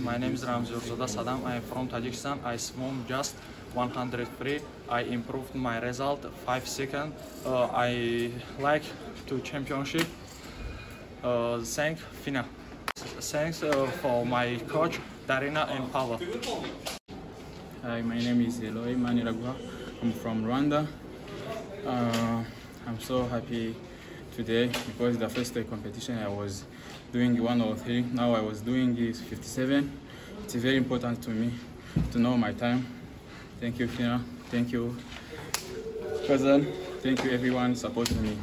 My name is Ramzi Urzoda Sadam. I am from Tajikistan. I swam just 103. I improved my result 5 seconds. Uh, I like to championship. Uh, thank Fina. Thanks uh, for my coach Darina and Paolo. Hi, my name is Eloy Maniragua. I'm from Rwanda. Uh, I'm so happy today because the first day competition I was doing 103. Now I was doing is 57. It's very important to me to know my time. Thank you, Fina. Thank you, Kazan. Thank you, everyone supporting me.